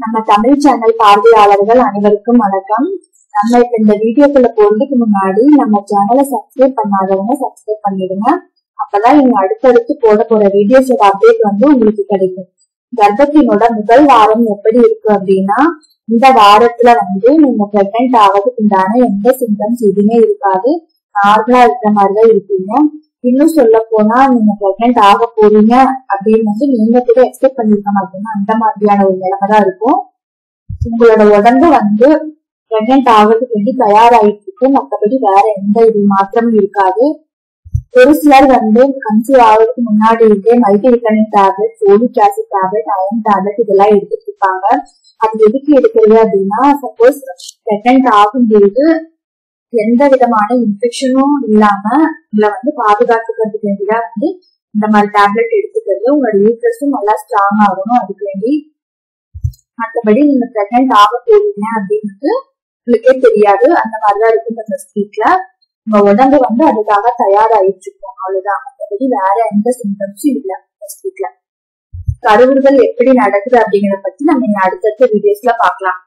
நம்ம தமிழ் சேனல் பார்வையாளர்கள் அனைவருக்கும் வணக்கம். நம்ம இப்ப இந்த வீடியோக்குள்ள போறதுக்கு முன்னாடி நம்ம சேனலை சப்ஸ்கிரைப் பண்ணாதவங்க சப்ஸ்கிரைப் பண்ணிடுங்க. அப்பதான் இங்க அடுத்தடுத்து போட போற வீடியோஸோட அப்டேட் வந்து உங்களுக்கு கிடைக்கும். கர்ப்பத்தினோட முதல் வாரம் எப்படி இருக்கு அப்படின்னா இந்த வாரத்துல வந்து நீங்க பிரெக்னென்ட் ஆகிறதுக்கு உண்டான எந்த சிம்டம்ஸ் எதுவுமே இருக்காது. நார்மலா இருக்கிற மாதிரிதான் இருப்பீங்க. இன்னும் சொல்ல போனா நீங்க பிரெக்னென்ட் ஆக போறீங்க அப்படின்னு வந்து நீங்க கூட எக்ஸ்பெக்ட் பண்ணிருக்க மாட்டீங்க. அந்த மாதிரியான ஒரு நிலைமை தான் இருக்கும். உங்களோட உடம்பு வந்து பிரெக்னென்ட் ஆகிறதுக்கு வேண்டி தயாராகிட்டு இருக்கு. மற்றபடி வேற எந்த இது மாற்றமும் இருக்காது. ஒரு சிலர் வந்து கன்சீவ் ஆகிறதுக்கு முன்னாடி இருந்தே multi vitamin tablet folic acid tablet iron tablet இதெல்லாம் எடுத்துட்டு இருப்பாங்க. அது எதுக்கு எடுக்கிறது அப்படின்னா சப்போஸ் பிரெக்னென்ட் ஆகும்போது எந்த விதமான இன்ஃபெக்ஷனும் இல்லாம உங்களை வந்து பாதுகாத்துக்கிறதுக்கு வேண்டியதா வந்து இந்த மாதிரி டேப்லெட் எடுத்துக்கிறது உங்களோட யூட்ரஸும் நல்லா ஸ்ட்ராங் ஆகணும். அதுக்கு வேண்டி மற்றபடி நீங்க பிரெக்னென்ட் ஆக போறீங்க அப்படின்றது உங்களுக்கே தெரியாது. அந்த மாதிரிதான் இருக்கும் இந்த ஸ்பீட்ல உங்க உடம்பு வந்து அதுக்காக தயாராகிட்டு இருக்கும். அவ்வளவுதான். மற்றபடி வேற எந்த சிம்டம்ஸும் இல்ல ஃபர்ஸ்ட் வீக்ல கருவுறுதல் எப்படி நடக்குது அப்படிங்கறத பத்தி நம்ம அடுத்தடுத்த வீடியோஸ்ல பார்க்கலாம்.